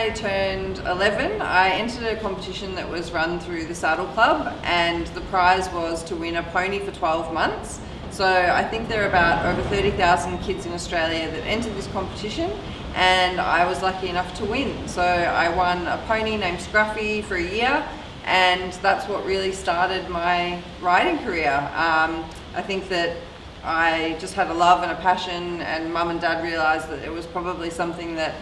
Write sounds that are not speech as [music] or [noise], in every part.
I turned 11, I entered a competition that was run through the Saddle Club, and the prize was to win a pony for 12 months. So I think there are about over 30,000 kids in Australia that entered this competition, and I was lucky enough to win. So I won a pony named Scruffy for a year, and that's what really started my riding career. Um, I think that I just had a love and a passion, and mum and dad realised that it was probably something that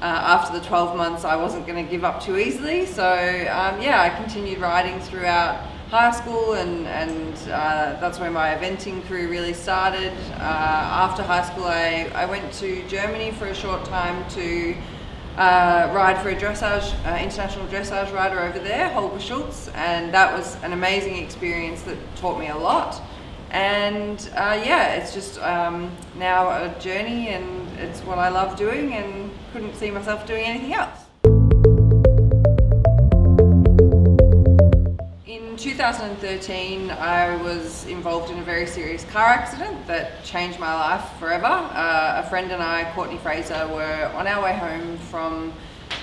uh, after the 12 months I wasn't going to give up too easily. So um, yeah, I continued riding throughout high school, and, and uh, that's where my eventing career really started. Uh, after high school, I, I went to Germany for a short time to uh, ride for a dressage, uh, international dressage rider over there, Holger Schultz, and that was an amazing experience that taught me a lot. And uh, yeah, it's just um, now a journey, and it's what I love doing, and couldn't see myself doing anything else. In 2013, I was involved in a very serious car accident that changed my life forever. Uh, a friend and I, Courtney Fraser, were on our way home from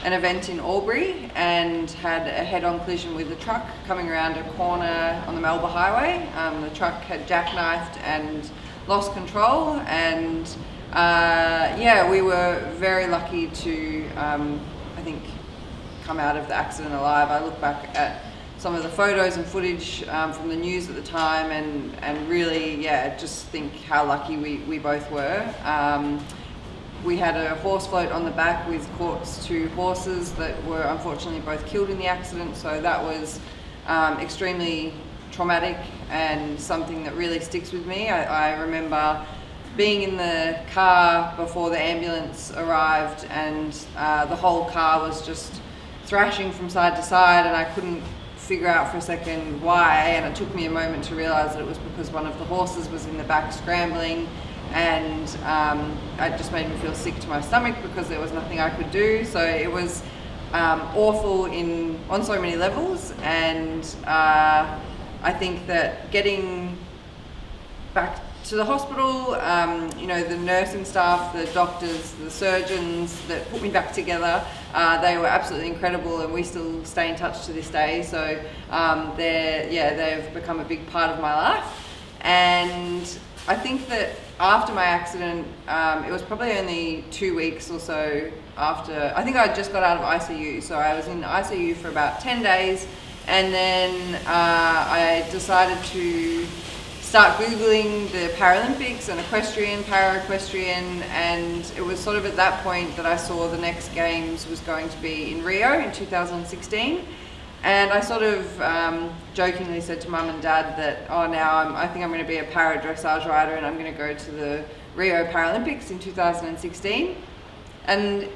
an event in Albury and had a head-on collision with a truck coming around a corner on the Melba Highway. Um, the truck had jackknifed and lost control and uh, yeah, we were very lucky to, um, I think, come out of the accident alive. I look back at some of the photos and footage um, from the news at the time and, and really, yeah, just think how lucky we, we both were. Um, we had a horse float on the back with Court's two horses that were unfortunately both killed in the accident, so that was um, extremely traumatic and something that really sticks with me. I, I remember being in the car before the ambulance arrived and uh, the whole car was just thrashing from side to side and I couldn't figure out for a second why. And it took me a moment to realize that it was because one of the horses was in the back scrambling and um, it just made me feel sick to my stomach because there was nothing I could do. So it was um, awful in on so many levels and uh, I think that getting back to the hospital, um, you know, the nursing staff, the doctors, the surgeons that put me back together, uh, they were absolutely incredible and we still stay in touch to this day. So um, they're, yeah, they've become a big part of my life. And I think that after my accident, um, it was probably only two weeks or so after, I think I just got out of ICU. So I was in ICU for about 10 days and then uh, I decided to start googling the Paralympics and equestrian, para-equestrian, and it was sort of at that point that I saw the next games was going to be in Rio in 2016. And I sort of um, jokingly said to mum and dad that, oh, now I'm, I think I'm going to be a para dressage rider and I'm going to go to the Rio Paralympics in 2016. And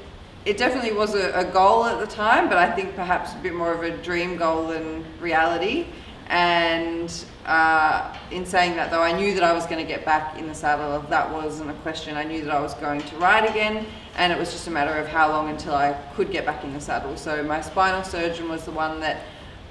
it definitely was a, a goal at the time, but I think perhaps a bit more of a dream goal than reality. And uh, in saying that though, I knew that I was going to get back in the saddle. That wasn't a question. I knew that I was going to ride again and it was just a matter of how long until I could get back in the saddle. So my spinal surgeon was the one that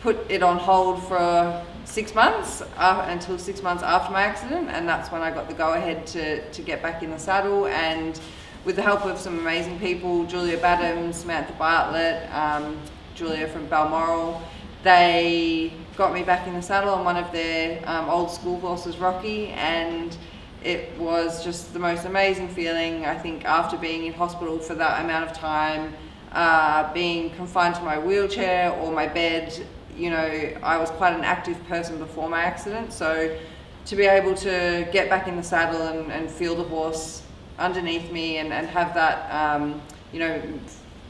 put it on hold for six months uh, until six months after my accident and that's when I got the go ahead to, to get back in the saddle and with the help of some amazing people, Julia Badham, Samantha Bartlett, um, Julia from Balmoral, they got me back in the saddle on one of their um, old school horses, Rocky, and it was just the most amazing feeling. I think after being in hospital for that amount of time, uh, being confined to my wheelchair or my bed, you know, I was quite an active person before my accident, so to be able to get back in the saddle and, and feel the horse underneath me and, and have that, um, you know,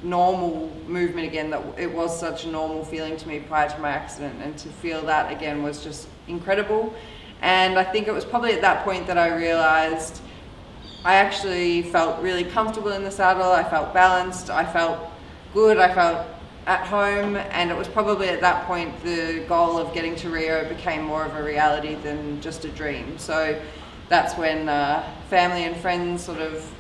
normal movement again that it was such a normal feeling to me prior to my accident and to feel that again was just incredible. And I think it was probably at that point that I realized I actually felt really comfortable in the saddle I felt balanced I felt good I felt at home and it was probably at that point the goal of getting to Rio became more of a reality than just a dream. So that's when uh, family and friends sort of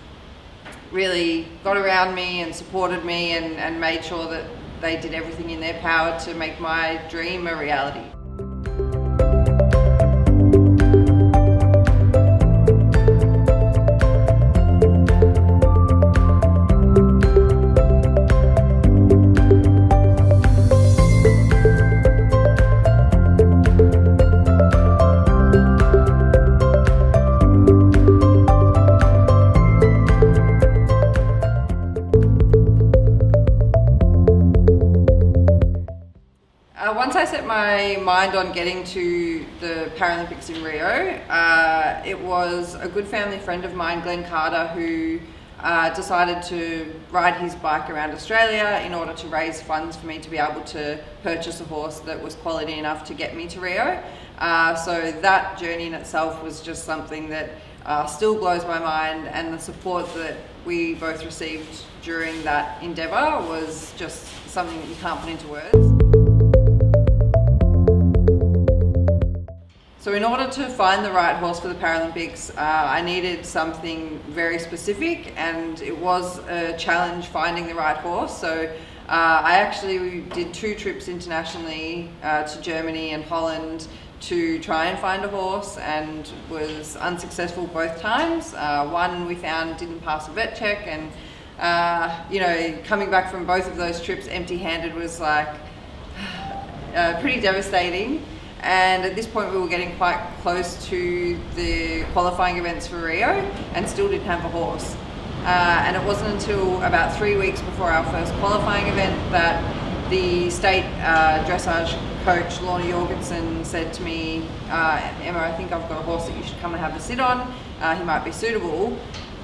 really got around me and supported me and, and made sure that they did everything in their power to make my dream a reality. Mind on getting to the Paralympics in Rio, uh, it was a good family friend of mine, Glenn Carter, who uh, decided to ride his bike around Australia in order to raise funds for me to be able to purchase a horse that was quality enough to get me to Rio. Uh, so that journey in itself was just something that uh, still blows my mind, and the support that we both received during that endeavour was just something that you can't put into words. So in order to find the right horse for the Paralympics, uh, I needed something very specific and it was a challenge finding the right horse. So uh, I actually did two trips internationally uh, to Germany and Holland to try and find a horse and was unsuccessful both times. Uh, one we found didn't pass a vet check and uh, you know, coming back from both of those trips empty-handed was like [sighs] uh, pretty devastating and at this point we were getting quite close to the qualifying events for Rio and still didn't have a horse. Uh, and it wasn't until about three weeks before our first qualifying event that the state uh, dressage coach Lorna Jorgensen said to me, uh, Emma, I think I've got a horse that you should come and have a sit on. Uh, he might be suitable.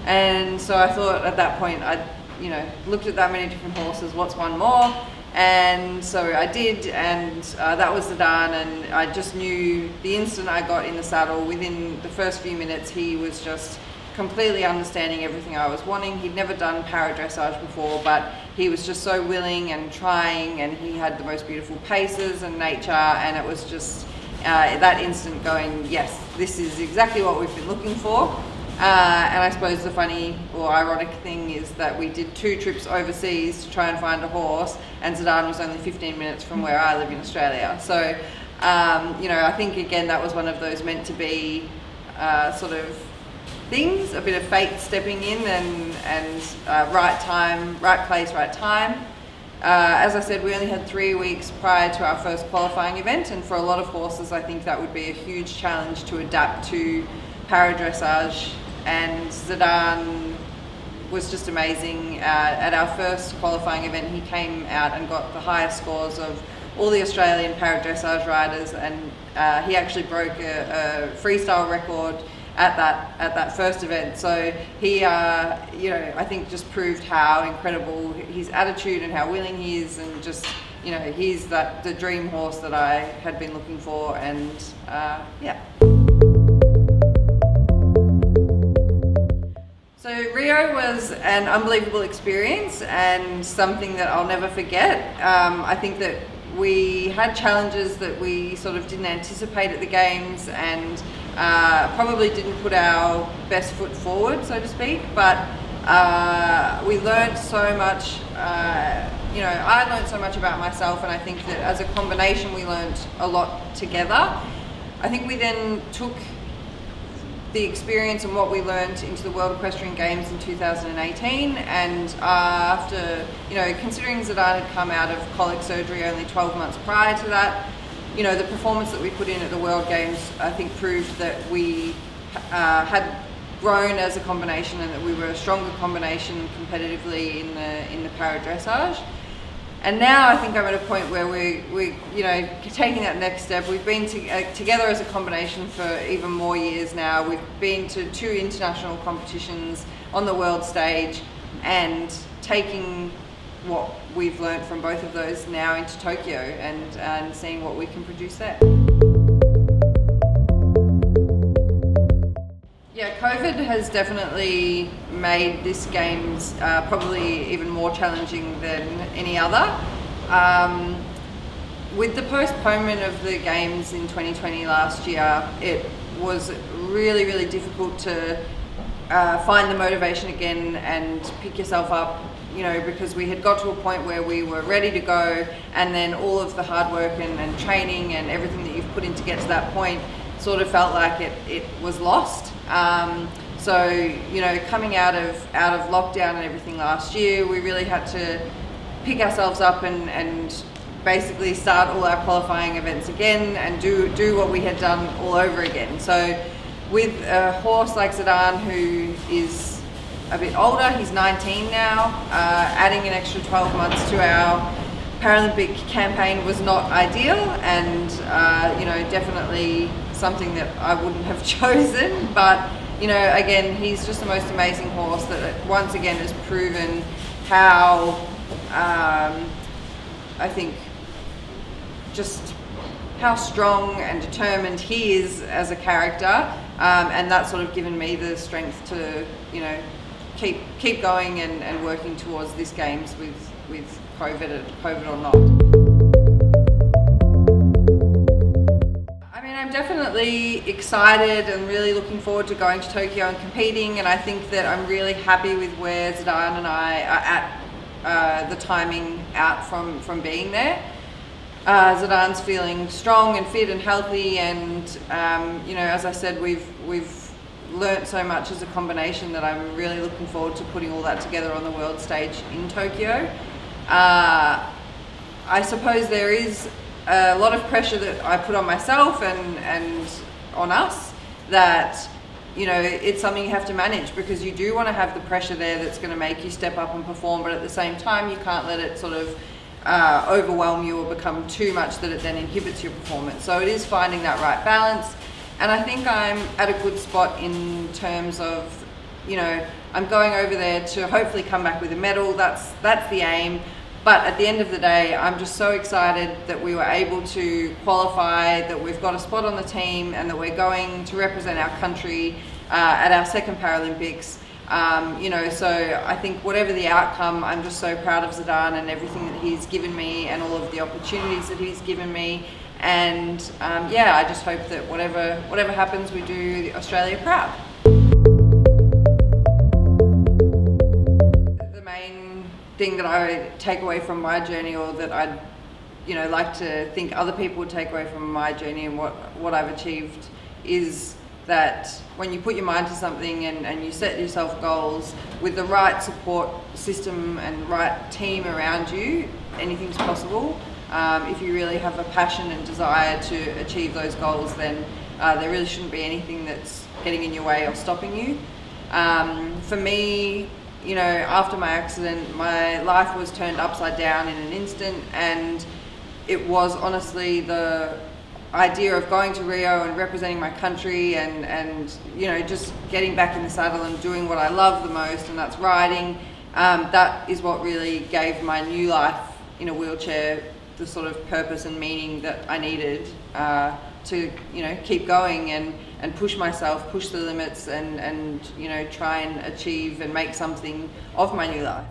And so I thought at that point I, you know, looked at that many different horses. What's one more? And so I did, and uh, that was the Zidane. And I just knew the instant I got in the saddle, within the first few minutes, he was just completely understanding everything I was wanting. He'd never done para dressage before, but he was just so willing and trying, and he had the most beautiful paces and nature, and it was just uh, that instant going, yes, this is exactly what we've been looking for. Uh, and I suppose the funny or ironic thing is that we did two trips overseas to try and find a horse, and Zidane was only 15 minutes from where I live in Australia. So, um, you know, I think again that was one of those meant to be uh, sort of things, a bit of fate stepping in and, and uh, right time, right place, right time. Uh, as I said, we only had three weeks prior to our first qualifying event, and for a lot of horses, I think that would be a huge challenge to adapt to para dressage and Zidane was just amazing. Uh, at our first qualifying event, he came out and got the highest scores of all the Australian para dressage riders, and uh, he actually broke a, a, freestyle record at that at that first event. So he, uh, you know, I think just proved how incredible his attitude and how willing he is, and just you know, he's that the dream horse that I had been looking for, and uh, yeah. So Rio was an unbelievable experience and something that I'll never forget. Um, I think that we had challenges that we sort of didn't anticipate at the games and uh, probably didn't put our best foot forward, so to speak. But uh, we learned so much. Uh, you know, I learned so much about myself, and I think that as a combination, we learned a lot together. I think we then took the experience and what we learned into the World Equestrian Games in 2018 and uh, after, you know, considering Zidane had come out of colic surgery only 12 months prior to that, you know, the performance that we put in at the World Games I think proved that we uh, had grown as a combination and that we were a stronger combination competitively in the, in the para dressage. And now I think I'm at a point where we, we you know, taking that next step. We've been to, uh, together as a combination for even more years now. We've been to two international competitions on the world stage and taking what we've learned from both of those now into Tokyo and, and seeing what we can produce there. COVID has definitely made this games uh, probably even more challenging than any other. Um, with the postponement of the games in 2020 last year, it was really, really difficult to uh, find the motivation again and pick yourself up, you know, because we had got to a point where we were ready to go and then all of the hard work and, and training and everything that you've put in to get to that point sort of felt like it, it was lost. Um, so you know, coming out of out of lockdown and everything last year, we really had to pick ourselves up and, and basically start all our qualifying events again and do do what we had done all over again. So with a horse like Zidane, who is a bit older, he's 19 now, uh, adding an extra 12 months to our Paralympic campaign was not ideal and uh, you know definitely something that I wouldn't have [laughs] chosen but you know again he's just the most amazing horse that once again has proven how um, I think just how strong and determined he is as a character um, and that's sort of given me the strength to you know keep keep going and, and working towards this games with with COVID, COVID or not. Definitely excited and really looking forward to going to Tokyo and competing. And I think that I'm really happy with where Zidane and I are at uh, the timing out from, from being there. Uh, Zidane's feeling strong and fit and healthy, and um, you know, as I said, we've we've learnt so much as a combination that I'm really looking forward to putting all that together on the world stage in Tokyo. Uh, I suppose there is a lot of pressure that I put on myself and, and on us that you know it's something you have to manage because you do want to have the pressure there that's going to make you step up and perform but at the same time you can't let it sort of uh, overwhelm you or become too much that it then inhibits your performance. So it is finding that right balance. And I think I'm at a good spot in terms of you know I'm going over there to hopefully come back with a medal. That's that's the aim but at the end of the day, I'm just so excited that we were able to qualify, that we've got a spot on the team, and that we're going to represent our country uh, at our second Paralympics. Um, you know, so I think whatever the outcome, I'm just so proud of Zidane and everything that he's given me and all of the opportunities that he's given me. And um, yeah, I just hope that whatever whatever happens, we do Australia proud. Thing that I take away from my journey or that I'd you know like to think other people would take away from my journey and what what I've achieved is that when you put your mind to something and, and you set yourself goals with the right support system and right team around you anything's possible. Um, if you really have a passion and desire to achieve those goals then uh, there really shouldn't be anything that's getting in your way or stopping you. Um, for me you know, after my accident, my life was turned upside down in an instant, and it was honestly the idea of going to Rio and representing my country and, and you know, just getting back in the saddle and doing what I love the most, and that's riding. Um, that is what really gave my new life in a wheelchair the sort of purpose and meaning that I needed. Uh, to you know keep going and and push myself push the limits and and you know try and achieve and make something of my new life